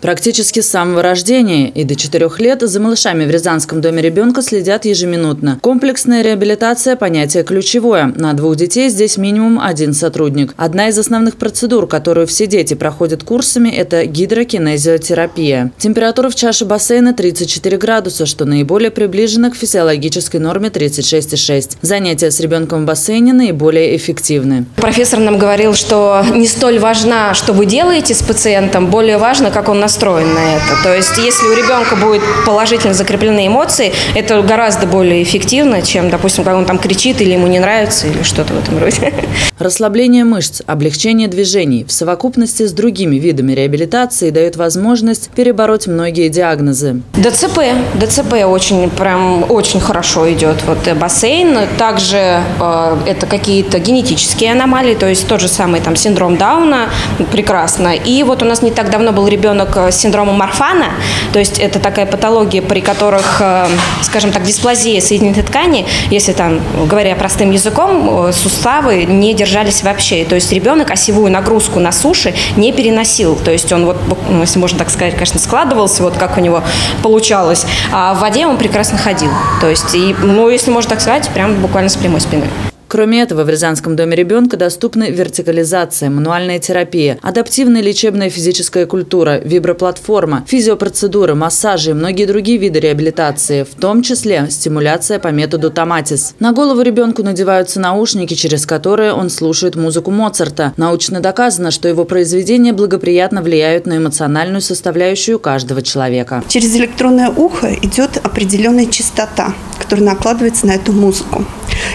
Практически с самого рождения и до 4 лет за малышами в Рязанском доме ребенка следят ежеминутно. Комплексная реабилитация – понятие ключевое. На двух детей здесь минимум один сотрудник. Одна из основных процедур, которую все дети проходят курсами – это гидрокинезиотерапия. Температура в чаше бассейна 34 градуса, что наиболее приближено к физиологической норме 36,6. Занятия с ребенком в бассейне наиболее эффективны. Профессор нам говорил, что не столь важна, что вы делаете с пациентом, более важно, как он настроен на это. То есть, если у ребенка будет положительно закреплены эмоции, это гораздо более эффективно, чем, допустим, когда он там кричит или ему не нравится, или что-то в этом роде. Расслабление мышц, облегчение движений в совокупности с другими видами реабилитации дает возможность перебороть многие диагнозы. ДЦП. ДЦП очень, прям, очень хорошо идет. Вот э, бассейн. Также э, это какие-то генетические аномалии, то есть тот же самый там синдром Дауна. Прекрасно. И вот у нас не так давно был ребенок Синдрома Марфана, то есть это такая патология, при которых, э, скажем так, дисплазия соединительной ткани, если там, говоря простым языком, э, суставы не держались вообще. То есть ребенок осевую нагрузку на суше не переносил. То есть он вот, ну, если можно так сказать, конечно, складывался, вот как у него получалось, а в воде он прекрасно ходил. То есть, и, ну, если можно так сказать, прям буквально с прямой спиной. Кроме этого, в Рязанском доме ребенка доступны вертикализация, мануальная терапия, адаптивная лечебная физическая культура, виброплатформа, физиопроцедуры, массажи и многие другие виды реабилитации, в том числе стимуляция по методу Томатис. На голову ребенку надеваются наушники, через которые он слушает музыку Моцарта. Научно доказано, что его произведения благоприятно влияют на эмоциональную составляющую каждого человека. Через электронное ухо идет определенная частота, которая накладывается на эту музыку.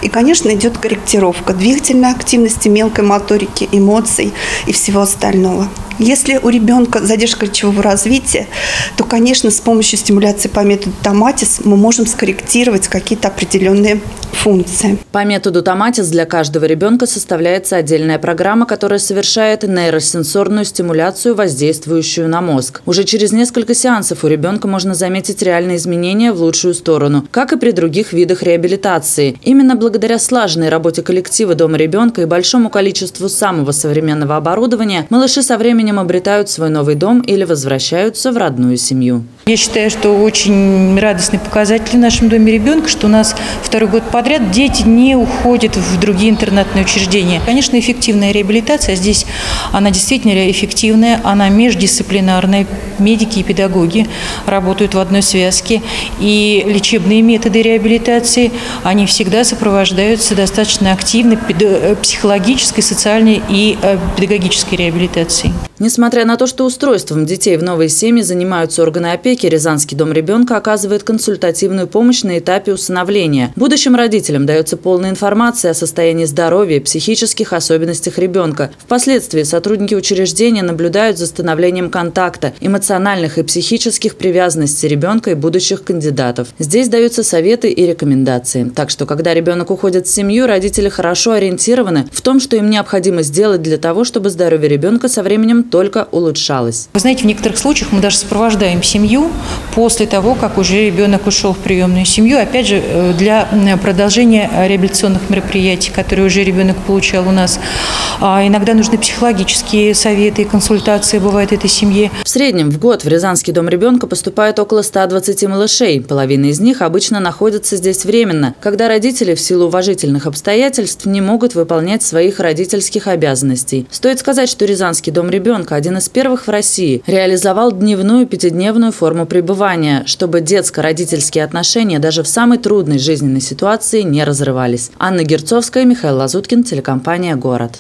И, конечно, идет корректировка двигательной активности, мелкой моторики, эмоций и всего остального. Если у ребенка задержка речевого развития, то, конечно, с помощью стимуляции по методу Томатис мы можем скорректировать какие-то определенные функции. По методу Томатис для каждого ребенка составляется отдельная программа, которая совершает нейросенсорную стимуляцию, воздействующую на мозг. Уже через несколько сеансов у ребенка можно заметить реальные изменения в лучшую сторону, как и при других видах реабилитации. Именно благодаря слаженной работе коллектива Дома ребенка и большому количеству самого современного оборудования малыши со временем временем обретают свой новый дом или возвращаются в родную семью. Я считаю, что очень радостный показатель в нашем доме ребенка, что у нас второй год подряд дети не уходят в другие интернатные учреждения. Конечно, эффективная реабилитация здесь, она действительно эффективная, она междисциплинарная. Медики и педагоги работают в одной связке. И лечебные методы реабилитации, они всегда сопровождаются достаточно активной э, психологической, социальной и э, педагогической реабилитацией. Несмотря на то, что устройством детей в новой семьи занимаются органы опеки, Рязанский дом ребенка оказывает консультативную помощь на этапе усыновления. Будущим родителям дается полная информация о состоянии здоровья и психических особенностях ребенка. Впоследствии сотрудники учреждения наблюдают за становлением контакта, эмоциональных и психических привязанностей ребенка и будущих кандидатов. Здесь даются советы и рекомендации. Так что, когда ребенок уходит в семью, родители хорошо ориентированы в том, что им необходимо сделать для того, чтобы здоровье ребенка со временем только улучшалось. Вы знаете, в некоторых случаях мы даже сопровождаем семью после того, как уже ребенок ушел в приемную семью, опять же, э, для продолжения реабилитационных мероприятий, которые уже ребенок получал у нас. А иногда нужны психологические советы и консультации бывают этой семье. В среднем в год в Рязанский дом ребенка поступает около 120 малышей. Половина из них обычно находится здесь временно, когда родители в силу уважительных обстоятельств не могут выполнять своих родительских обязанностей. Стоит сказать, что Рязанский дом ребенка один из первых в России, реализовал дневную пятидневную форму пребывания, чтобы детско-родительские отношения даже в самой трудной жизненной ситуации не разрывались. Анна Герцовская, Михаил Лазуткин, телекомпания «Город».